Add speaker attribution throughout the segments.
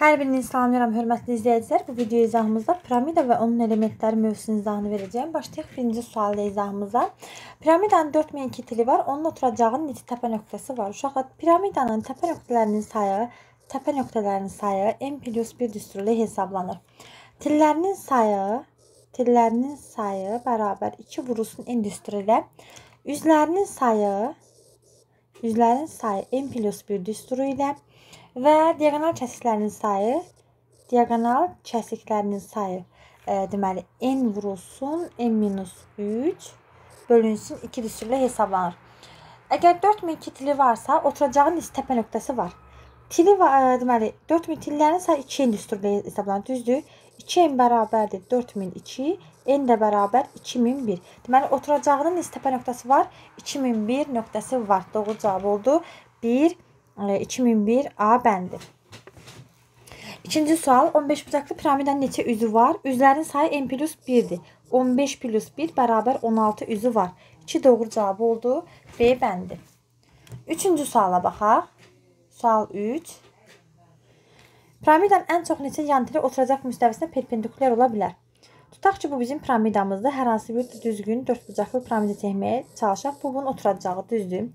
Speaker 1: Hər birini salamlayıram hörmətli izləyicilər. Bu video izahımızda piramida və onun elementləri mövzusunun izahını verəcəyəm. Başlayaq birinci sualla izahımıza. Piramidanın 4002 tili var. Onun oturacağının neçə təpə nöqtəsi var? Uşaqlar, piramidanın təpə nöqtələrinin sayı, təpə nöqtələrinin sayı n plus 1 düsturu ilə hesablanır. Tillərinin sayı, tillərinin sayı bərabər 2 vurulsun n düsturu ilə üzlərinin sayı, üzlərin sayı n plus 1 düsturu ilə və diaqonal kəsiklərinin sayı, diaqonal kəsiklərinin sayı e, deməli n vurulsun n minus 3 bölünsün 2 düsturla hesablanır. Əgər 4002 tili varsa, oturacağı nis təpə nöqtəsi var. Tili var, e, deməli 4000 tillərin sayı 2 n düsturla hesablanır, düzdür? 2n bərabərdir 4002, n də bərabər 2001. Deməli oturacağının nis təpə nöqtəsi var, 2001 nöqtəsi var. Doğru cavab oldu. 1 2001 A bəndi. İkinci sual 15 bucaqlı piramidanın neçə üzü var? Üzlərin sayı n plus 1-dir. 15 plus 1 bərabər 16 üzü var. 2 doğru cavab oldu. B bəndi. Üçüncü suala baxaq. Sual 3. Piramidanın ən çox neçə yantili oturacaq müstəvisinə perpendikulyar ola bilər? Tutaq ki, bu bizim piramidamızdır. Hər hansı bir düzgün dördbucaqlı piramida çəkməyə çalışaq. Bu bunun oturacağı düzdür.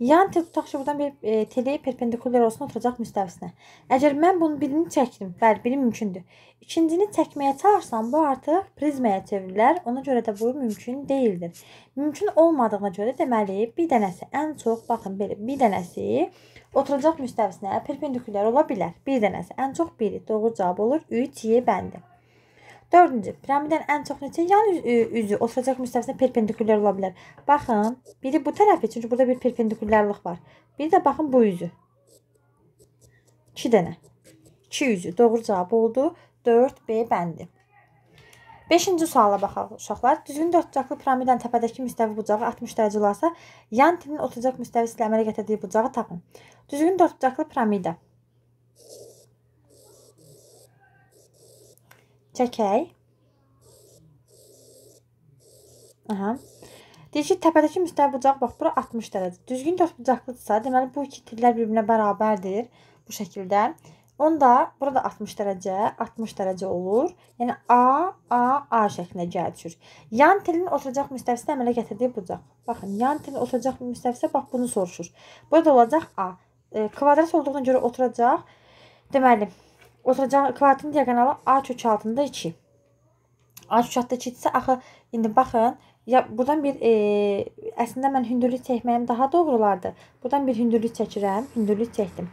Speaker 1: Yan tel tutaq ki, buradan bir e, teli perpendikulyar olsun oturacaq müstəvisinə. Əgər mən bunun birini çəkdim, bəli, biri mümkündür. İkincini çəkməyə çalışsam, bu artıq prizmaya çevrilər. Ona görə də bu mümkün deyildir. Mümkün olmadığına görə deməli, bir dənəsi ən çox, baxın belə, bir dənəsi oturacaq müstəvisinə perpendikulyar ola bilər. Bir dənəsi ən çox biri. Doğru cavab olur 3 Y bəndi. Dördüncü, piramidin ən çox neçə yan üzü oturacaq müstəvisinə perpendikulyar ola bilər? Baxın, biri bu tərəfi, çünki burada bir perpendikulyarlıq var. Biri də baxın bu üzü. 2 dənə. 2 üzü. Doğru cavab oldu. 4B bəndi. 5-ci suala baxaq uşaqlar. Düzgün dördbucaqlı piramidanın təpədəki müstəvi bucağı 60 dərəcə olarsa, yan tilin oturacaq müstəvisi ilə əmələ gətirdiyi bucağı tapın. Düzgün dördbucaqlı piramida Çəkək. Aha. Deyir ki, təpədəki müstəvi bucaq bax bura 60 dərəcə. Düzgün dördbucaqlıdırsa, deməli bu iki tillər bir-birinə bərabərdir bu şəkildə. Onda burada 60 dərəcə, 60 dərəcə olur. Yəni A, A, A şəklində gəlişir. Yan tilin oturacaq müstəvisinə əmələ gətirdiyi bucaq. Baxın, yan tilin oturacaq müstəvisə bax bunu soruşur. Burada olacaq A. E, kvadrat olduğuna görə oturacaq. Deməli, Oturacaq kvadratın diaqonalı A kök altında 2. A kök altında 2 isə axı indi baxın, ya buradan bir e, əslində mən hündürlük çəkməyim daha doğru olardı. Buradan bir hündürlük çəkirəm, hündürlük çəkdim.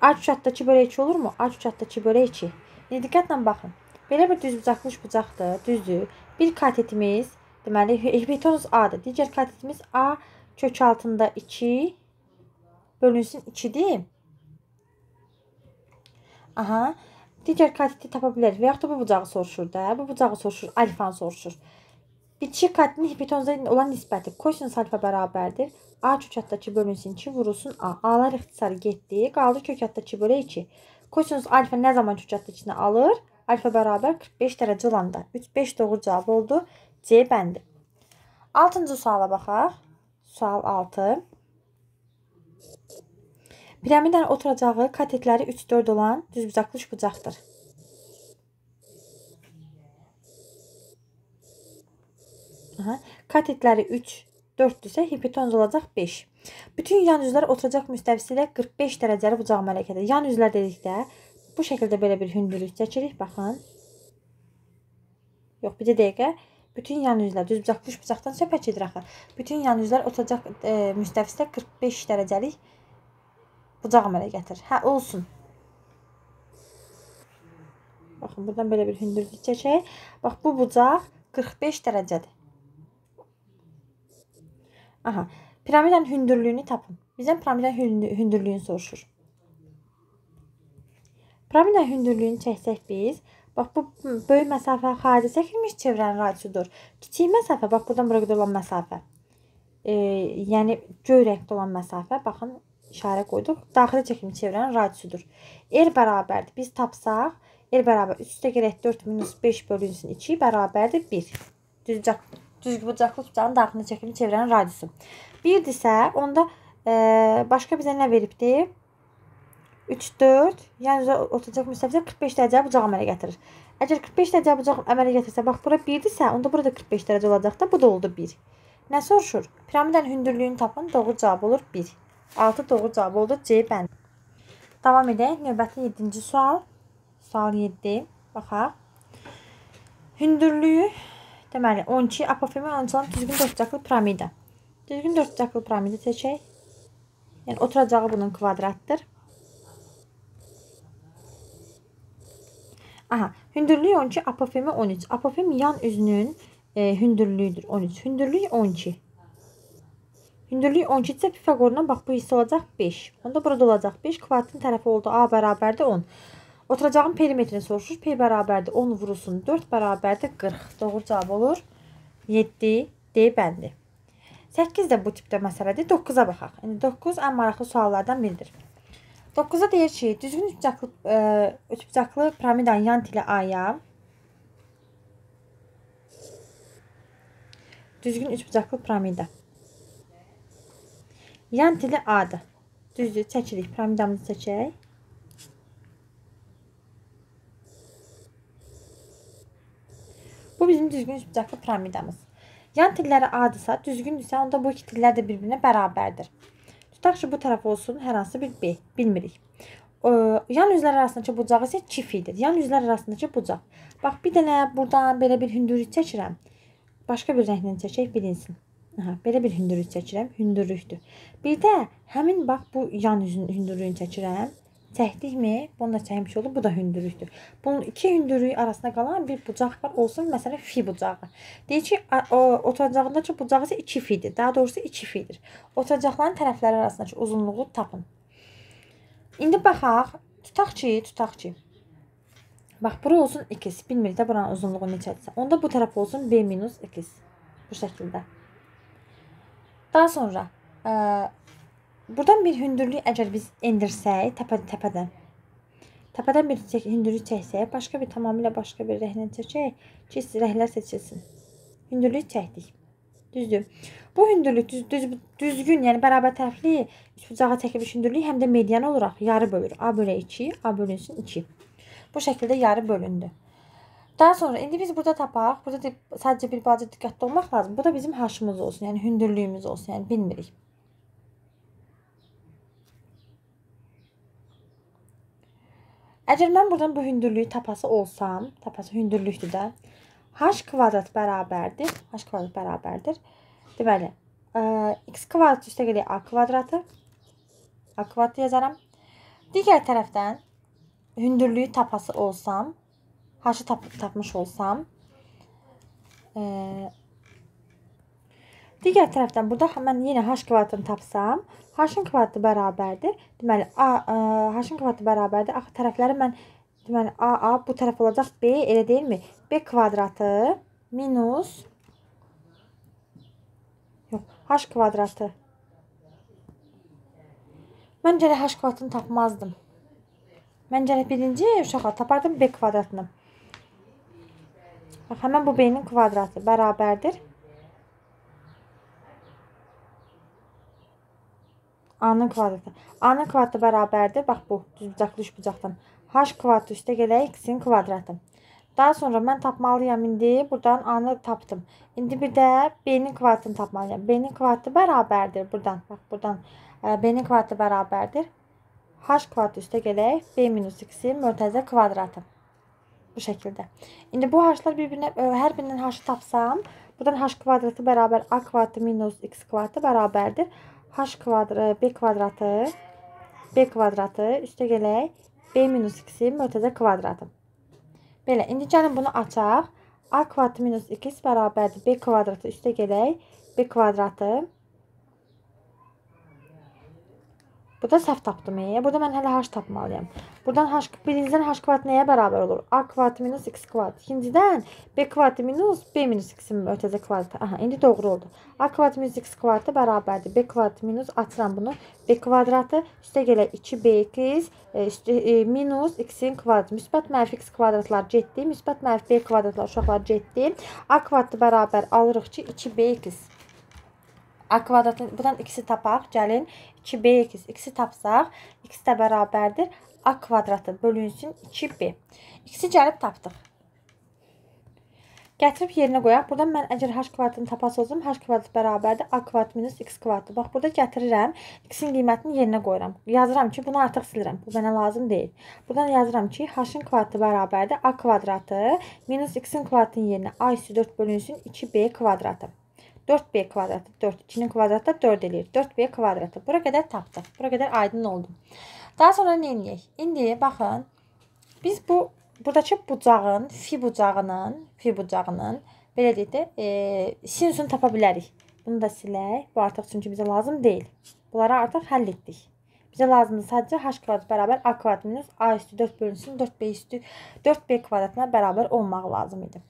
Speaker 1: A kök altında 2 bölü 2 olurmu? A kök altında 2 bölü 2. İndi diqqətlə baxın. Belə bir düzbucaqlı bucaqdır, düzdür. Bir katetimiz, deməli hipotenuz A-dır. Digər katetimiz A kök altında 2 bölünsün 2-dir. Aha. Digər kateti tapa bilərik. Və yaxud da bu bucağı soruşur da. Bu bucağı soruşur. Alfanı soruşur. Bitişik katetin hipotenuza olan nisbəti kosinus alfa bərabərdir. A kökatdakı bölünsün 2 vurulsun A. A'lar ixtisarı getdi. Qaldı kökatdakı bölə 2. Kosinus alfa nə zaman kökatda içinə alır? Alfa bərabər 45 dərəcə olanda. 3 5 doğru cavab oldu. C bəndi. 6-cı suala baxaq. Sual 6. Piramidanın oturacağı katetləri 3-4 olan düzbucaqlı bucaqdır. Aha. Katetləri 3, 4-dürsə hipotenuz olacaq 5. Bütün yan üzlər oturacaq müstəvisi ilə 45 dərəcəli bucaq mələkədir. Yan üzlər dedikdə bu şəkildə belə bir hündürlük çəkirik. Baxın. Yox, bir dəqiqə. Bütün yan üzlər düz bucaqlı bucaqdan söhbət gedir axı. Bütün yan üzlər oturacaq e, müstəvisdə 45 dərəcəlik bucaq əmələ gətir. Hə, olsun. Baxın, buradan belə bir hündürlük çəkək. Bax, bu bucaq 45 dərəcədir. Aha, piramidanın hündürlüyünü tapın. Bizdən piramidanın hündürlüyünü soruşur. Piramidanın hündürlüyünü çəksək biz, bax bu böyük məsafə xarici çəkilmiş çevrənin radiusudur. Kiçik məsafə, bax buradan bura qədər olan məsafə. E, yəni göy rəngdə olan məsafə, baxın işarə qoyduq. Daxili çəkimi çevirən radiusudur. R bərabərdir. Biz tapsaq, R bərabər 3 üstə gərək 4 minus 5 bölünsün 2 bərabərdir 1. Düzcaq, düzbucaqlı tutacağın daxili çəkimi çevirən radiusu. 1-dirsə, onda e, başqa bizə nə veribdir? 3, 4, yəni üzrə oturacaq müstəvisə 45 dərəcə bucaq əmələ gətirir. Əgər 45 dərəcə bucaq əmələ gətirsə, bax bura 1-dirsə, onda burada 45 dərəcə olacaq da, bu da oldu 1. Nə soruşur? Piramidanın hündürlüyünü tapın, doğru cavab olur 1. 6 doğru cavab oldu C bənd. Davam edək. Növbəti 7-ci sual. Sual 7. Baxaq. Hündürlüyü deməli 12 apofemi olan düzgün dörtbucaqlı piramida. Düzgün dörtbucaqlı piramida seçək. Yəni oturacağı bunun kvadratdır. Aha, hündürlüyü 12, apofemi 13. Apofem yan üzünün e, hündürlüyüdür 13. Hündürlüyü 12. Hündürlüyü 12 isə Pifagordan bax bu hissə olacaq 5. Onda burada olacaq 5. Kvadratın tərəfi oldu A bərabərdir 10. Oturacağın perimetrini soruşur. P bərabərdir 10 vurulsun 4 bərabərdir 40. Doğru cavab olur 7 D bəndi. 8 də bu tipdə məsələdir. 9-a baxaq. İndi 9 ən maraqlı suallardan biridir. 9-a deyir ki, düzgün üçbucaqlı e, üçbucaqlı piramidanın yan tili A-ya düzgün üçbucaqlı piramida. Yan tili A-dır. Düzdür, çəkirik. Piramidamızı çəkək. Bu bizim düzgün üçbucaqlı piramidamız. Yan tilləri A-dırsa, düzgündürsə, onda bu iki tillər də bir-birinə bərabərdir. Tutaq ki, bu tərəf olsun hər hansı bir B, bilmirik. O, yan üzlər arasındakı bucaq isə çifidir. Yan üzlər arasındakı bucaq. Bax, bir dənə buradan belə bir hündürlük çəkirəm. Başqa bir rənglə çəkək, bilinsin. Aha, belə bir hündürlük çəkirəm, hündürlükdür. Bir də həmin bax bu yan üzün hündürlüyünü çəkirəm. Çəkdikmi? Bunu da çəkmiş oldu. Bu da hündürlükdür. Bunun iki hündürlüyü arasında qalan bir bucaq var. Olsun məsələn fi bucağı. Deyir ki, oturacağındakı bucağı isə 2 fidir. Daha doğrusu 2 fidir. Oturacaqların tərəfləri arasındakı uzunluğu tapın. İndi baxaq. Tutaq ki, tutaq ki. Bax, bura olsun x. Bilmirik də buranın uzunluğu neçədirsə. Onda bu tərəf olsun b minus x. Bu şəkildə. Daha sonra, ə, Buradan bir hündürlük əgər biz endirsək, təpə, təpədən. Təpədən bir çək, hündürlük çəksək, başqa bir tamamilə başqa bir rəhlə çəkək ki, rəhlər seçilsin. Hündürlük çəkdik. Düzdür. Bu hündürlük düz, düz, düzgün, yəni bərabər tərəfli üçbucağa çəkilmiş hündürlük həm də median olaraq yarı bölür. A bölə 2, A bölünsün 2. Bu şəkildə yarı bölündü. Daha sonra indi biz burada tapaq. Burada sadəcə bir balaca diqqətli olmaq lazım. Bu da bizim haşımız olsun, yəni hündürlüyümüz olsun, yəni bilmirik. Əgər mən buradan bu hündürlüyü tapası olsam, tapası hündürlükdür də. H kvadrat bərabərdir. H kvadrat bərabərdir. Deməli, x kvadrat üstə gəlir a kvadratı. A kvadratı yazaram. Digər tərəfdən hündürlüyü tapası olsam, h-ı tap tapmış olsam, ə, digər tərəfdən burada mən yenə h kvadratını tapsam, H-ın kvadratı bərabərdir. Deməli, A, H-ın kvadratı bərabərdir. Axı tərəfləri mən deməli A, A bu tərəf olacaq B, elə deyilmi? B kvadratı minus yox, H kvadratı. Mən gələ H kvadratını tapmazdım. Mən gələ birinci uşağa tapardım B kvadratını. Bax, həmən bu B-nin kvadratı bərabərdir. A-nın kvadratı. A-nın kvadratı bərabərdir. Bax bu düzbucaqlı üçbucaqdan. H kvadratı üstə gələk x-in kvadratı. Daha sonra mən tapmalıyam indi. Buradan A-nı tapdım. İndi bir də B-nin kvadratını tapmalıyam. B-nin kvadratı bərabərdir. Buradan. Bax buradan e, B-nin kvadratı bərabərdir. H kvadratı üstə gələk B minus x-in mörtəzə kvadratı. Bu şəkildə. İndi bu h-lar bir-birinə e, hər birinin h-ı tapsam, buradan h kvadratı bərabər a kvadratı minus x kvadratı bərabərdir h kvadrat, b kvadratı, b kvadratı üstə gələk b minus 2 mötədə kvadratı. Belə, indi gəlin bunu açaq. a kvadratı minus 2 bərabərdir b kvadratı üstə gələk b kvadratı Bu da səhv tapdım. E. Burada mən hələ h tapmalıyam. Buradan h birinciden h kvadrat nəyə bərabər olur? a kvadrat minus x kvadrat. İkinciden b kvadrat minus b minus x-in ötəzə kvadratı. Aha, indi doğru oldu. a kvadrat minus x kvadratı bərabərdir. b kvadrat minus açıram bunu. b kvadratı üstə gələk 2bx e, üstə, e, minus x-in kvadratı. Müsbət mənfi x kvadratlar getdi. Müsbət mənfi b kvadratlar uşaqlar getdi. a kvadratı bərabər alırıq ki 2bx A kvadratın buradan x'i tapaq. Gəlin 2bx x'i tapsaq, x də bərabərdir. a kvadratı bölünsün 2b. İkisi gəlib tapdıq. Gətirib yerinə qoyaq. Buradan mən əgər h kvadratını tapası olsam, h kvadrat bərabərdir a kvadrat minus x kvadrat. Bax, burada gətirirəm, x-in qiymətini yerinə qoyuram. Yazıram ki, bunu artıq silirəm. Bu mənə lazım deyil. Buradan yazıram ki, h-ın kvadratı bərabərdir a kvadratı minus x-in kvadratının yerinə a üstü 4 bölünsün 2b kvadratı. 4b kvadratı 4. 2'nin kvadratı da 4 eləyir. 4b kvadratı. Bura qədər tapdıq. Bura qədər aydın oldu. Daha sonra nə edək? İndi baxın. Biz bu buradakı bucağın, fi bucağının, fi bucağının belə deyək də, e, sinusunu tapa bilərik. Bunu da silək. Bu artıq çünki bizə lazım deyil. Bunları artıq həll etdik. Bizə lazımdır sadəcə h kvadrat bərabər a kvadrat minus a üstü 4 bölünsün 4b üstü 4b kvadratına bərabər olmaq lazım idi.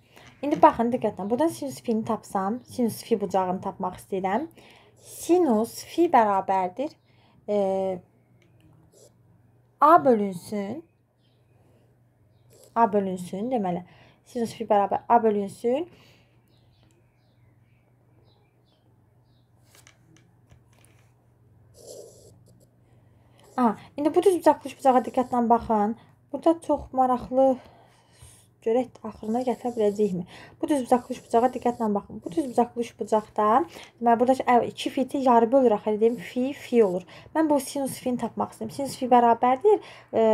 Speaker 1: İndi baxın diqqətlə. Buradan sinus fini tapsam, sinus fi bucağını tapmaq istəyirəm. Sinus fi bərabərdir. E, a bölünsün A bölünsün deməli. Sinus fi bərabər A bölünsün. Aha, indi bu düz bucaqlı bucağa diqqətlə baxın. Burada çox maraqlı görək axırına gətirə biləcəkmi? Bu düz bucaqlı bucağa diqqətlə baxın. Bu düz bucaqlı bucaqda deməli buradakı 2 fiti yarı bölürək elə deyim fi fi olur. Mən bu sinus fini tapmaq istəyirəm. Sinus fi bərabərdir e,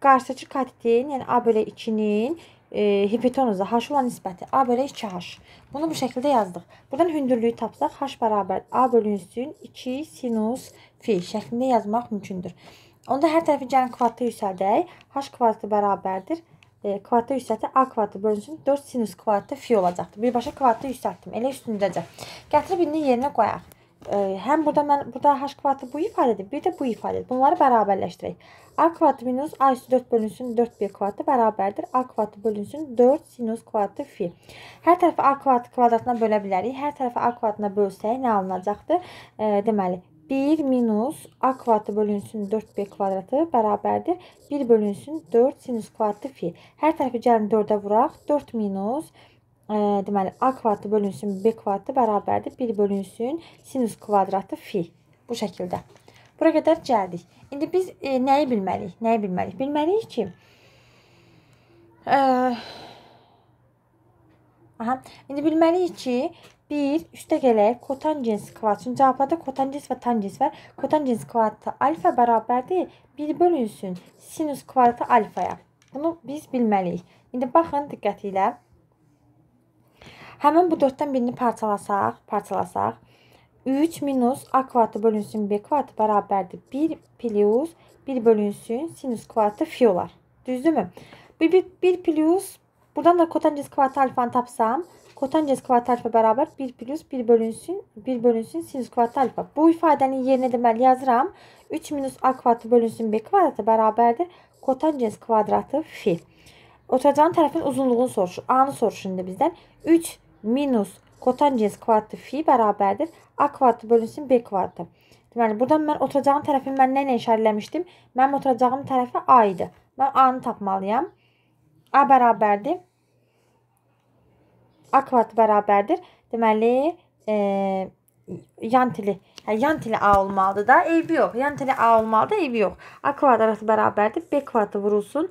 Speaker 1: qarşıdakı katetin, yəni A bölü 2-nin e, hipotenuza h olan nisbəti A bölü 2h. Bunu bu şəkildə yazdıq. Buradan hündürlüyü tapsaq h bərabər A bölünsün 2 sinus fi şəklində yazmaq mümkündür. Onda hər tərəfi gəlin kvadratı yüksəldək. h kvadratı bərabərdir. E, kvadratı yüksəltə a kvadratı bölünsün 4 sinus kvadratı fi olacaqdır. Birbaşa kvadratı yüksəltdim. Elə üstündəcə. Gətirib indi yerinə qoyaq. E, həm burada mən burada h kvadratı bu ifadədir, bir də bu ifadədir. Bunları bərabərləşdirək. A kvadratı minus A üstü 4 bölünsün 4B kvadratı bərabərdir. A kvadratı bölünsün 4 sinus kvadratı fi. Hər tərəfi A kvadratı kvadratına bölə bilərik. Hər tərəfi A kvadratına bölsək nə alınacaqdır? E, deməli 1 minus A kvadratı bölünsün 4B kvadratı bərabərdir. 1 bölünsün 4 sinus kvadratı fi. Hər tərəfi gəlin 4-ə vuraq. 4 minus e, deməli A kvadratı bölünsün B kvadratı bərabərdir. 1 bölünsün sinus kvadratı fi. Bu şəkildə. Bura qədər gəldik. İndi biz e, nəyi bilməliyik? Nəyi bilməliyik? Bilməliyik ki, e, aha, indi bilməliyik ki, bir üstə gələk kotangens kvadrat. Çünki cavablarda kotangens və tangens var. Kotangens kvadratı alfa bərabərdir 1 bölünsün sinus kvadratı alfaya. Bunu biz bilməliyik. İndi baxın diqqət ilə. Həmin bu 4-dən birini parçalasaq, parçalasaq 3 minus a kvadratı bölünsün b kvadratı bərabərdir. 1 plus 1 bölünsün sinus kvadratı fi olar. Düzdürmü? 1, 1, 1 plus buradan da kotangens kvadratı alfanı tapsam kotangens kvadratı alfa bərabər 1 plus 1 bölünsün 1 bölünsün sinus kvadratı alfa. Bu ifadənin yerinə deməli yazıram. 3 minus a kvadratı bölünsün b kvadratı bərabərdir kotangens kvadratı fi. Oturacağın tərəfin uzunluğunu soruşur. A-nı soruşur indi bizdən. 3 minus kotangens kvadratı fi bərabərdir a kvadratı bölünsün b kvadratı. Deməli, buradan mən oturacağım tərəfi mən nə ilə işarələmişdim? Mənim oturacağım tərəfi a idi. Mən a-nı tapmalıyam. a bərabərdir. A kvadratı bərabərdir. Deməli, e, yan tili a olmalıdır da, eybi yox. Yan tili a olmalıdır, eybi yox. a kvadratı bərabərdir. b kvadratı vurulsun.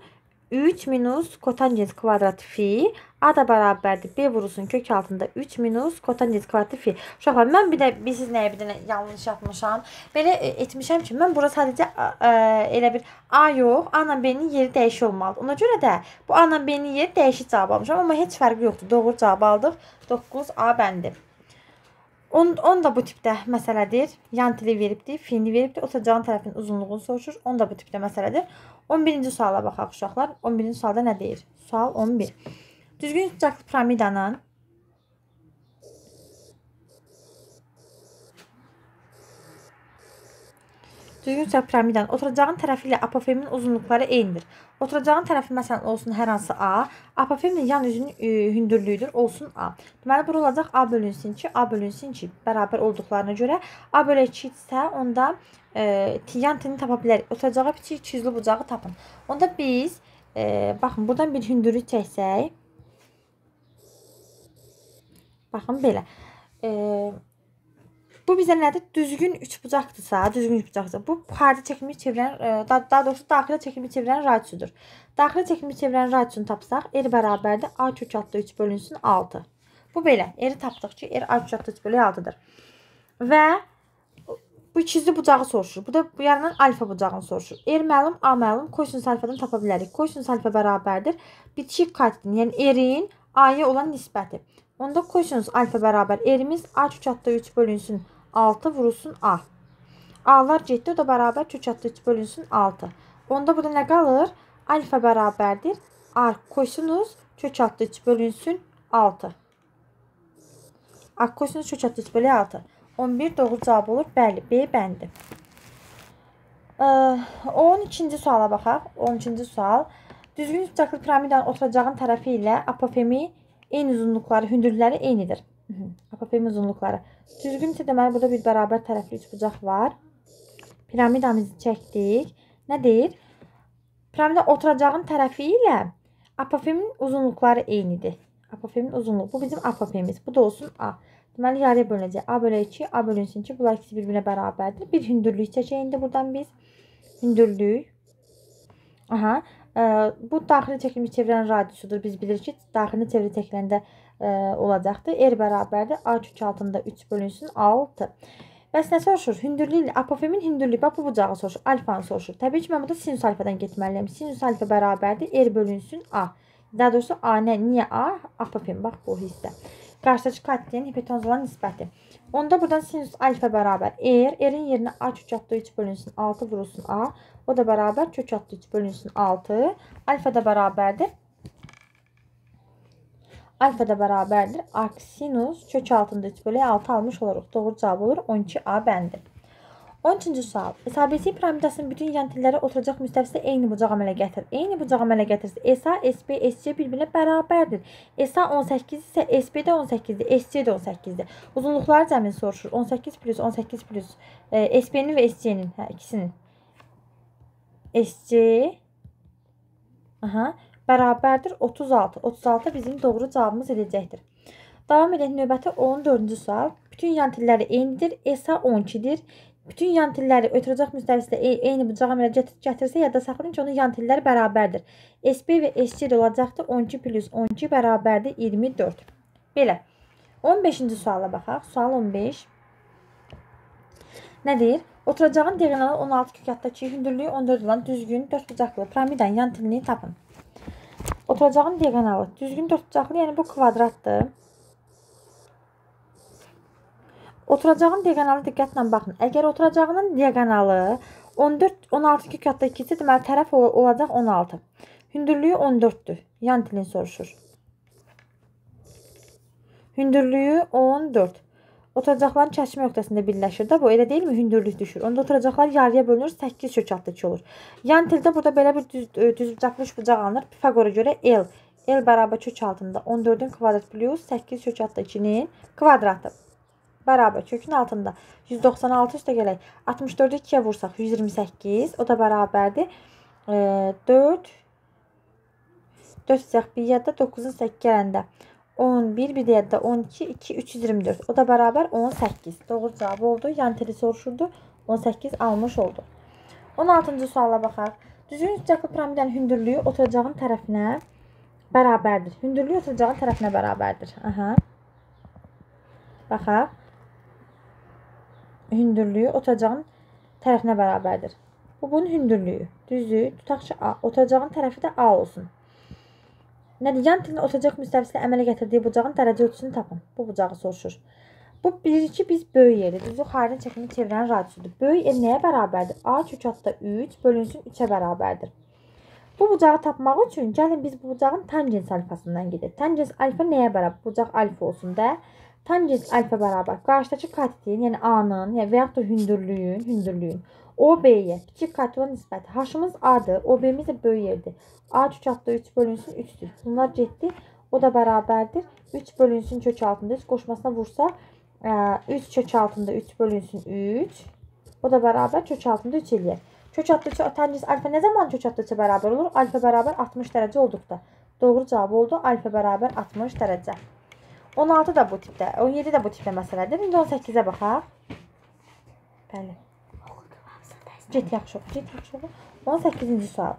Speaker 1: 3 minus kotangens kvadrat fi A da bərabərdir. B vurulsun kök altında 3 minus kotangens kvadratı fi. Uşaqlar, mən bir də bilirsiniz nəyə bir dənə yanlış yapmışam. Belə e, etmişəm ki, mən bura sadəcə ə, ə, elə bir A yox, A ilə B-nin yeri dəyişik olmalıdır. Ona görə də bu A ilə B-nin yeri dəyişik cavab almışam, amma heç fərqi yoxdur. Doğru cavab aldıq. 9A bəndi. 10, 10 da bu tipdə məsələdir. Yan tili veribdir, fiini veribdir. Otacağın tərəfin uzunluğunu soruşur. 10 da bu tipdə məsələdir. 11-ci suala baxaq uşaqlar. 11-ci sualda nə deyir? Sual 11. Düzgün sıcaqlı piramidanın Düzgün sıcaq piramidanın oturacağın tərəfi ilə apofemin uzunluqları eynidir. Oturacağın tərəfi məsələn olsun hər hansı A, apofemin yan üzünün e, hündürlüyüdür, olsun A. Deməli bura olacaq A bölünsün 2, A bölünsün 2 bərabər olduqlarına görə A bölü 2 isə onda e, yan tini tapa bilərik. Oturacağı kiçik çizli bucağı tapın. Onda biz e, baxın buradan bir hündürlük çəksək Baxın belə. E, Bu bizə nədir? Düzgün üçbucaqdırsa, düzgün üçbucaqdırsa, bu xarici çəkimi çevirən, e, daha, daha doğrusu daxili çəkimi çevirən radiosudur. Daxili çəkimi çevirən radiosunu tapsaq, R bərabərdir A kök altda 3 bölünsün 6. Bu belə. R tapdıq ki, R A kök altda 3 bölü 6-dır. Və bu ikizli bucağı soruşur. Bu da bu yandan alfa bucağını soruşur. R məlum, A məlum. Kosinus alfadan tapa bilərik. Kosinus alfa bərabərdir. Bitişik katin, yəni R-in A-ya olan nisbəti. Onda kosinus alfa bərabər R-imiz A kök altda 3 bölünsün 6 vurulsun A. A'lar getdi. O da bərabər kök altda 3 bölünsün 6. Onda burada nə qalır? Alfa bərabərdir. A kosinus kök altda 3 bölünsün 6. A kosinus kök altda 3 bölü 6. 11 doğru cavab olur. Bəli, B bəndi. 12-ci suala baxaq. 13-ci sual. Düzgün üçbucaqlı piramidanın oturacağın tərəfi ilə apofemi eyni uzunluqları, hündürlükləri eynidir. Apofemi uzunluqları. Düzgünsə deməli burada bir bərabər tərəfli üçbucaq var. Piramidamızı çəkdik. Nə deyir? Piramida oturacağın tərəfi ilə apofemin uzunluqları eynidir. Apofemin uzunluğu. Bu bizim apofemimiz. Bu da olsun A. Deməli yarıya bölünəcək. A bölü 2, A bölünsün ki, bunlar ikisi bir-birinə bərabərdir. Bir hündürlük çəkək indi buradan biz. Hündürlük. Aha. E, bu daxili çəkilmiş çevirən radiusudur. Biz bilirik ki, daxili çeviri çəkiləndə e, olacaqdır. R bərabərdir. A kök altında 3 bölünsün 6. Bəs nə soruşur? Hündürlük ilə apofemin hündürlüyü, bax bu bucağı soruşur. Alfanı soruşur. Təbii ki, mən burada sinus alfadan getməliyəm. Sinus alfa bərabərdir. R bölünsün A. Daha doğrusu A nə? Niyə A? Apofem. Bax bu hissə. Qarşıdakı katenin hipotenuza olan nisbəti. Onda buradan sinus alfa bərabər R. R-in yerinə A kök altda 3 bölünsün 6 vurulsun A. O da bərabər kök altda 3 bölünsün 6. Alfa da bərabərdir. Alfa da bərabərdir. Arc sinus kök altında 3 bölü 6 almış oluruq. Doğru cavab olur 12A bəndi. 13-cü sual. SABC piramidasının bütün yantilləri oturacaq müstəvisə eyni bucaq əmələ gətir. Eyni bucaq əmələ gətirsə SA, SB, SC bir-birinə bərabərdir. SA 18 isə SB də 18-dir, SC də 18-dir. Uzunluqları cəmini soruşur. 18 plus 18 plus e, SB-nin və SC-nin, hə, ikisinin. SC aha, bərabərdir 36. 36 bizim doğru cavabımız edəcəkdir. Davam edək növbəti 14-cü sual. Bütün yantilləri eynidir. SA 12-dir. Bütün yantilləri ötürəcək müstəvisə eyni bucağa əmələ gətirsə, yadda saxlayın ki, onun yantilləri bərabərdir. SB və SC olacaqdır. 12 plus 12 bərabərdir 24. Belə. 15-ci suala baxaq. Sual 15. Nə deyir? Oturacağın diagonalı 16 kükatdakı hündürlüyü 14 olan düzgün 4 bucaqlı piramidanın yantilini tapın. Oturacağın diagonalı düzgün 4 bucaqlı, yəni bu kvadratdır. Oturacağın diagonalı diqqətlə baxın. Əgər oturacağının diagonalı 14 16 2 katda 2 isə deməli tərəf olacaq 16. Hündürlüyü 14-dür. Yan tilini soruşur. Hündürlüyü 14. Oturacaqların kəsmə nöqtəsində birləşir də bu. Elə deyilmi? Hündürlük düşür. Onda oturacaqlar yarıya bölünür. 8 kök altdakı olur. Yan tildə burada belə bir düz, düz bucaqlı üç bucaq alınır. Pifagora görə L. L bərabər kök altında 14-ün kvadrat plus 8 kök altdakının kvadratı bərabər kökün altında 196 üstə gələk 64-ü 2-yə vursaq 128 o da bərabərdir e, 4 4 siyaq 1 yadda 9-un 8 gələndə 11 bir deyədə 12 2 324 o da bərabər 18 doğru cavab oldu yan teli soruşurdu 18 almış oldu 16-cı suala baxaq düzgün üçbucaqlı piramidanın hündürlüyü oturacağın tərəfinə bərabərdir hündürlüyü oturacağın tərəfinə bərabərdir aha baxaq hündürlüyü otacağın tərəfinə bərabərdir. Bu bunun hündürlüyü. Düzdür? Tutaq ki, A. Otacağın tərəfi də A olsun. Nədir? Yan tilin otacaq müstəvislə əmələ gətirdiyi bucağın dərəcə ölçüsünü tapın. Bu bucağı soruşur. Bu bilir ki, biz böyük yeri, düzdür? Xarici çəkimi çevirən radiyusudur. Böyük yer nəyə bərabərdir? A kök altda 3 bölünsün 3-ə bərabərdir. Bu bucağı tapmaq üçün gəlin biz bu bucağın tangens alfasından gedək. Tangens alfa nəyə bərabər? Bucaq alfa olsun da. Tangens alfa bərabər qarşıdakı katetin, yəni A-nın, yəni və yaxud da hündürlüyün, hündürlüyün OB-yə kiçik katet olan nisbəti. H-ımız A-dır, OB-miz də böyük yerdir. A kök altında 3 bölünsün 3-dür. Bunlar getdi. O da bərabərdir. 3 bölünsün kök altında 3 qoşmasına vursa 3 kök altında 3 bölünsün 3. O da bərabər kök altında 3 eləyər. Kök altında tangens alfa nə zaman kök altında bərabər olur? Alfa bərabər 60 dərəcə olduqda. Doğru cavab oldu. Alfa bərabər 60 dərəcə. 16 da bu tipdə, 17 də bu tipdə məsələdir. İndi 18-ə baxaq. Bəli. Get yaxşı oxu, get yaxşı oxu. 18-ci sual.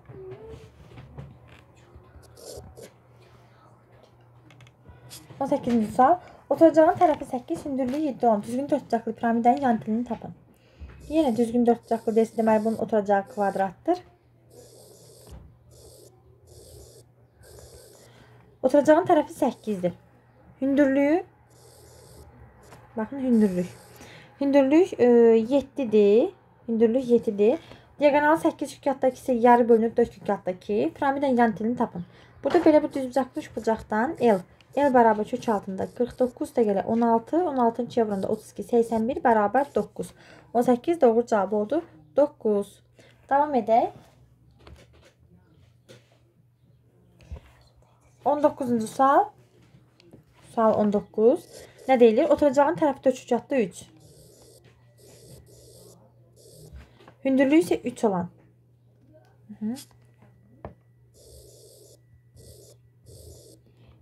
Speaker 1: 18-ci sual. Oturacağın tərəfi 8, hündürlüyü 7, 10. Düzgün dörtbucaqlı piramidanın yan tilini tapın. Yenə düzgün dörtbucaqlı deyilsə, deməli bunun oturacağı kvadratdır. Oturacağın tərəfi 8-dir. Hündürlüyü Baxın, hündürlük. Hündürlük e, 7-dir. Hündürlük 7-dir. Diagonal 8 kükatdakı isə yarı bölünür 4 kükatdakı. Piramidanın yan tilini tapın. Burada belə bu düzbucaqlı üç bucaqdan L L bərabər kök altında 49 da gələ 16, 16-nın çevrində 32, 81 bərabər 9. 18 doğru cavab oldu. 9. Davam edək. 19-cu sual. Sual 19. Nə deyilir? Oturacağın tərəfdə üçbucaqda 3. Hündürlüyü isə 3 olan. Hı -hı.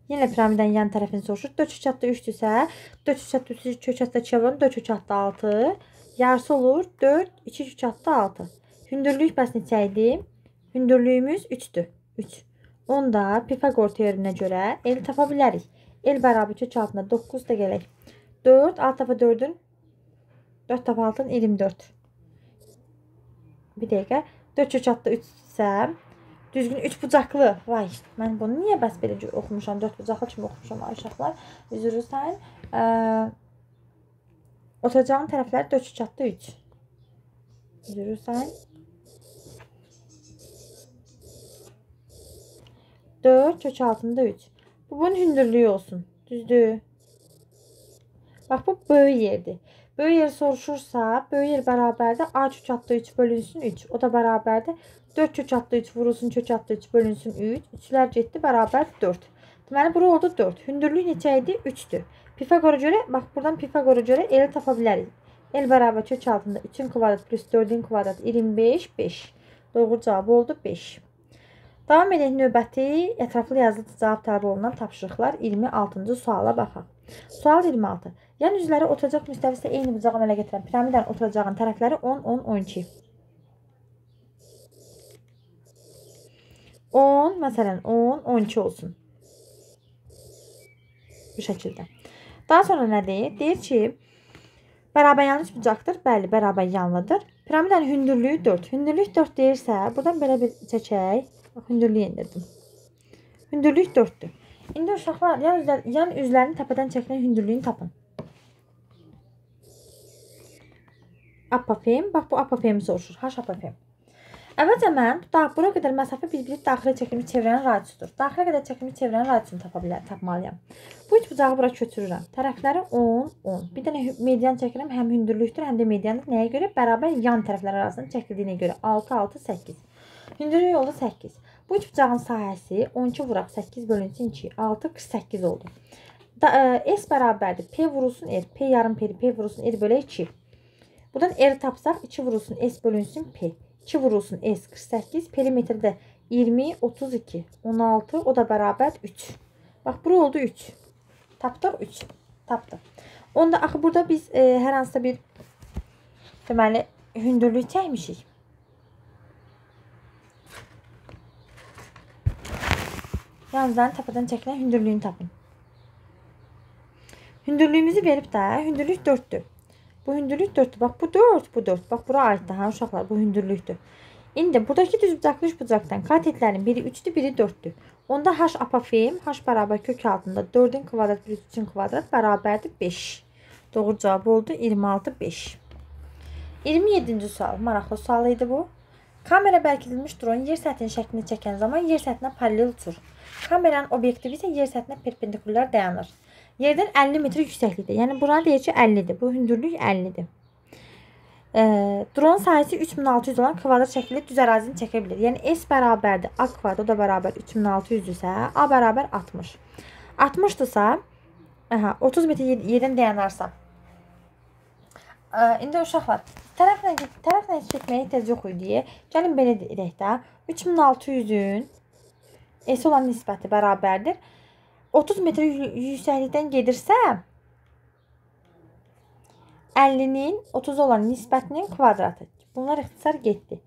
Speaker 1: Yenə piramidənin yan tərəfini soruşur. 4 3 hətta 3-dürsə, 4 3 hətta 3 kök hətta çevrənin 4 3 hətta 6. Yarısı olur 4 2 3 hətta 6. Hündürlük bəs neçə idi? Hündürlüyümüz 3-dür. 3. Onda Pifagor teoreminə görə L tapa bilərik. L bərabər kök altında 9 da gələk. 4 6 dəfə 4-ün 4 dəfə 6-ın 24. Bir dəqiqə. 4 kök hətta 3 isə Düzgün üç bucaqlı. Vay, mən bunu niyə bəs belə oxumuşam? 4 bucaqlı kimi oxumuşam uşaqlar. Üzrü sən. Ə, oturacağın tərəfləri 4 üçatda 3. Üzrü sən. 4 kök altında 3. Bu bunun hündürlüyü olsun. Düzdür? Bax bu böyük yerdir. Böyük yer soruşursa, böyük yer bərabərdir. A kök altda 3 bölünsün 3. O da bərabərdir. 4 kök atlı 3 vurulsun kök atlı 3 bölünsün 3. 3'lər getdi bərabər 4. Deməli bura oldu 4. Hündürlük neçə idi? 3-dür. Pifagora görə bax buradan Pifagora görə L tapa bilərik. L bərabər kök altında 3-ün kvadrat plus 4-ün kvadrat 25 5. Doğru cavab oldu 5. Davam edək növbəti ətraflı yazılı cavab tələb olunan tapşırıqlar 26-cı suala baxaq. Sual 26. Yan üzləri oturacaq müstəvisə eyni bucağı əmələ gətirən piramidanın oturacağın tərəfləri 10 10 12. 10, məsələn 10, 12 olsun. Bu şəkildə. Daha sonra nə deyir? Deyir ki, bərabər yanlış bucaqdır. Bəli, bərabər yanlıdır. Piramidanın hündürlüyü 4. Hündürlük 4 deyirsə, buradan belə bir çəkək. Bax, hündürlüyü endirdim. Hündürlük 4-dür. İndi uşaqlar, yan, üzlər, yan üzlərini təpədən çəkilən hündürlüyünü tapın. Apafem. Bax, bu apafemi soruşur. H apafem. Əvvəlcə mən da bura qədər məsafə bir-biri daxilə çəkilmiş çevrənin radiusudur. Daxilə qədər çəkilmiş çevrənin radiusunu tapa bilər, tapmalıyam. Bu üç bucağı bura köçürürəm. Tərəfləri 10, 10. Bir dənə median çəkirəm, həm hündürlükdür, həm də mediandır. Nəyə görə? Bərabər yan tərəflər arasında çəkildiyinə görə 6, 6, 8. Hündürlük oldu 8. Bu üç bucağın sahəsi 12 vuraq 8 bölünsün 2, 6, 48 oldu. Da, ə, S bərabərdir. P vurulsun R, P yarım P, P vurulsun R bölə 2. Buradan R tapsaq 2 vurulsun S bölünsün P. 2 vurulsun S 48. Perimetrdə 20, 32, 16. O da bərabər 3. Bax, bura oldu 3. Tapdıq 3. Tapdıq. Onda axı burada biz e, hər hansısa bir deməli hündürlük çəkmişik. Yalnızların təpədən çəkilən hündürlüyünü tapın. Hündürlüyümüzü verib də, hündürlük 4-dür. Bu hündürlük 4'tü. Bak bu 4, bu 4. Bak bura ait daha uşaqlar bu hündürlüktür. İndi buradakı düz bucaqlı üç bucaqdan katetlərin biri 3-dür, biri 4-dür. Onda h apofem h bərabər kök altında 4-ün kvadrat plus 3-ün kvadrat bərabərdir 5. Doğru cavab oldu 26 5. 27-ci sual. Maraqlı sual idi bu. Kamera bərkidilmiş dron yer səthinin şəklini çəkən zaman yer səthinə paralel uçur. Kameranın obyektivi isə yer səthinə perpendikulyar dayanır. Yerdən 50 metr yüksəklikdə. Yəni buranı deyir ki, 50-dir. Bu hündürlük 50-dir. E, drone sahəsi 3600 olan kvadrat şəkilli düz ərazini çəkə bilir. Yəni S bərabərdir. A kvadrat o da bərabər 3600-dürsə, A bərabər 60. 60-dırsa, aha, 30 metr yerdən dayanarsa. E, indi uşaqlar, tərəflə tərəflə getməyə ehtiyac yox idi. Gəlin belə deyək də, 3600-ün S olan nisbəti bərabərdir. 30 metr yü- yüksəklikdən gedirsə 50-nin 30 olan nisbətinin kvadratı. Bunlar ixtisar getdi.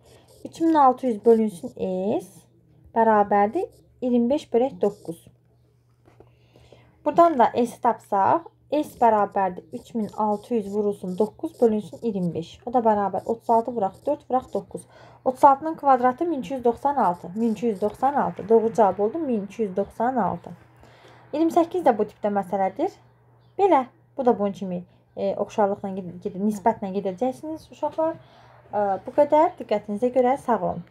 Speaker 1: 3600 bölünsün S bərabərdir 25 bölək 9. Buradan da S tapsaq S bərabərdir 3600 vurulsun 9 bölünsün 25. O da bərabər 36 vuraq 4 vuraq 9. 36-nın kvadratı 1296. 1296. Doğru cavab oldu 1296. 28 də bu tipdə məsələdir. Belə. Bu da bunun kimi e, oxşarlıqla gedir, nisbətlə gedəcəksiniz uşaqlar. E, bu qədər. Diqqətinizə görə sağ olun.